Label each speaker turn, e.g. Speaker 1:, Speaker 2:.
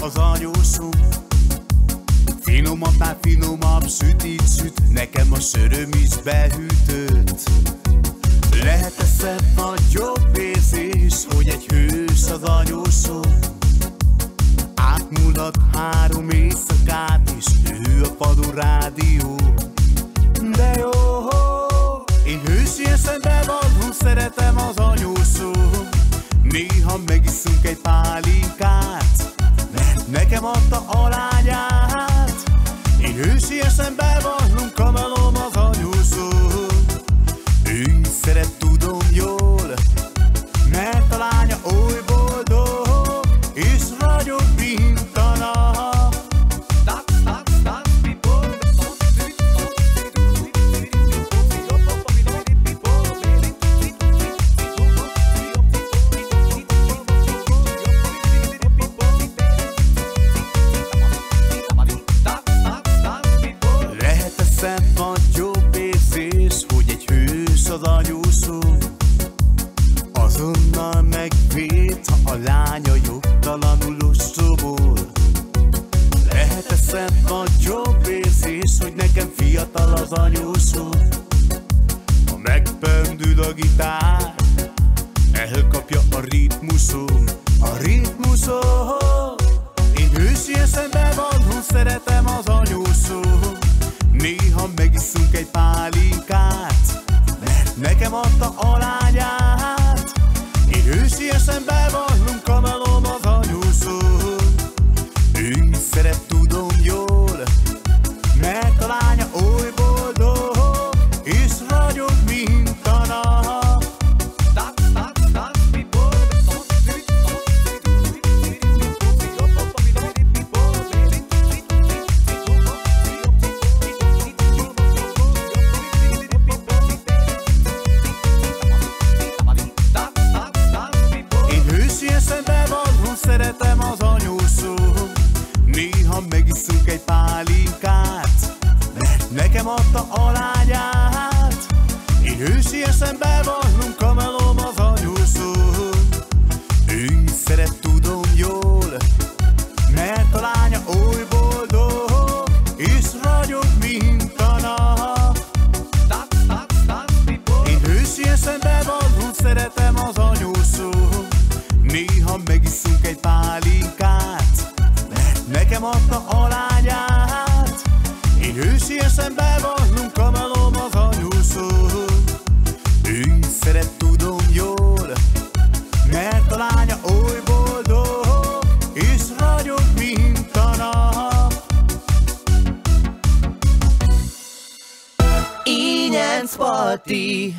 Speaker 1: az anyószó Finomabbnál finomabb sütit süt Nekem a söröm is behűtött. Lehet-e szebb nagyobb érzés Hogy egy hős az anyószó Átmúlhat három éjszakát És ő a padú rádió. De jó, én hősi eszembe van, szeretem az anyószó Néha megiszunk egy nekem adta a lányát Én hősi eszembe van, kamelom az anyószó Ő szeret, tudom jól Mert a lánya oly boldog És ragyog, mint szebb vagy jobb érzés, hogy egy hős az anyószó Azonnal megvéd, ha a lánya jogtalanul ostobol Lehet-e szebb vagy jobb érzés, hogy nekem fiatal az anyószó Ha megpendül a gitár, elkapja a ritmusom. A ritmusom Én hősi eszembe van, szeretem az anyószó Néha megiszunk egy pálinkát Néha megiszunk egy pálinkát Mert nekem adta a lányát. Én hősi eszembe van, kamelom az anyószó Ő szeret, tudom jól Mert a lánya oly boldog És ragyog, mint a nap. Én hősi eszembe van, szeretem az anyószó Néha megiszunk egy nekem adta a lányát. Én hősi eszembe van, kamelom az anyószó Ő szeret, tudom jól Mert a lánya oly boldog És ragyog, mint a nap.
Speaker 2: Ínyenc Pati